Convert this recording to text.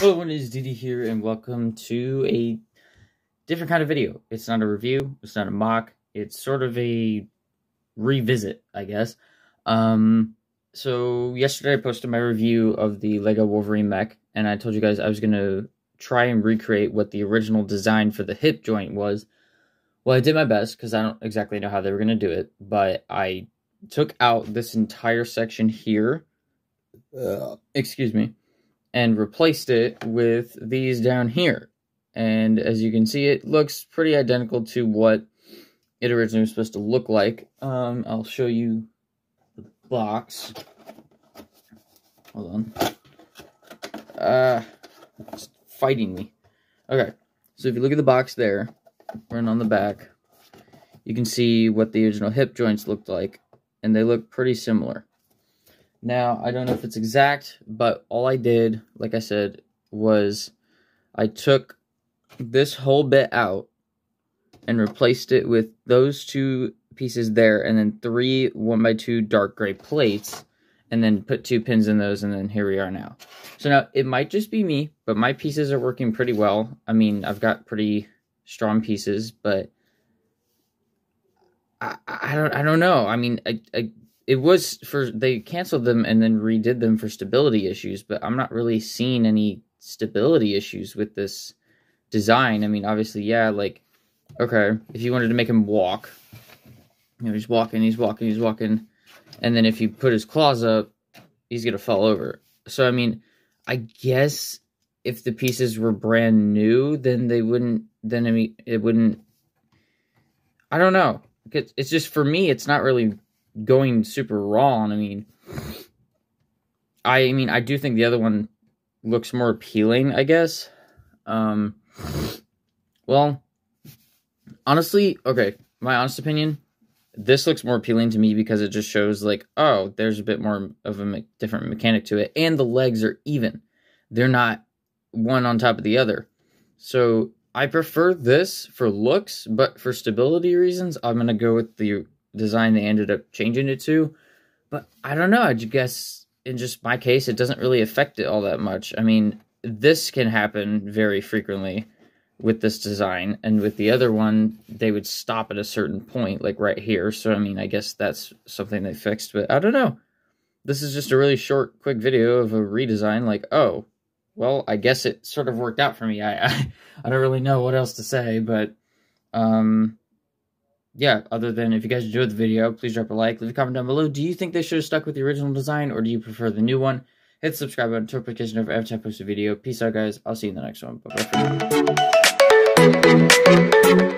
Hello everyone, it is DD here, and welcome to a different kind of video. It's not a review, it's not a MOC, it's sort of a revisit, I guess. Um, so yesterday I posted my review of the LEGO Wolverine mech, and I told you guys I was going to try and recreate what the original design for the hip joint was. Well, I did my best, because I don't exactly know how they were going to do it, but I took out this entire section here, uh, excuse me, and replaced it with these down here. And as you can see, it looks pretty identical to what it originally was supposed to look like. Um, I'll show you the box. Hold on. Uh, it's fighting me. Okay, so if you look at the box there, run on the back, you can see what the original hip joints looked like, and they look pretty similar. Now, I don't know if it's exact, but all I did, like I said, was I took this whole bit out and replaced it with those two pieces there and then three one by two dark gray plates and then put two pins in those and then here we are now. So now it might just be me, but my pieces are working pretty well. I mean, I've got pretty strong pieces, but I, I don't I don't know. I mean, I, I it was for they canceled them and then redid them for stability issues, but I'm not really seeing any stability issues with this design. I mean, obviously, yeah, like okay, if you wanted to make him walk, you know, he's walking, he's walking, he's walking, and then if you put his claws up, he's gonna fall over. So I mean, I guess if the pieces were brand new, then they wouldn't. Then I mean, it wouldn't. I don't know. It's just for me, it's not really going super wrong. I mean, I, mean, I do think the other one looks more appealing, I guess. Um, well, honestly, okay, my honest opinion, this looks more appealing to me because it just shows like, oh, there's a bit more of a me different mechanic to it, and the legs are even. They're not one on top of the other. So I prefer this for looks, but for stability reasons, I'm gonna go with the design they ended up changing it to. But I don't know. I guess in just my case, it doesn't really affect it all that much. I mean, this can happen very frequently with this design, and with the other one, they would stop at a certain point, like right here. So, I mean, I guess that's something they fixed, but I don't know. This is just a really short, quick video of a redesign. Like, oh, well, I guess it sort of worked out for me. I, I, I don't really know what else to say, but um, yeah, other than if you guys enjoyed the video, please drop a like, leave a comment down below. Do you think they should have stuck with the original design, or do you prefer the new one? Hit subscribe button, notification of every time I post a video. Peace out, guys. I'll see you in the next one. Bye-bye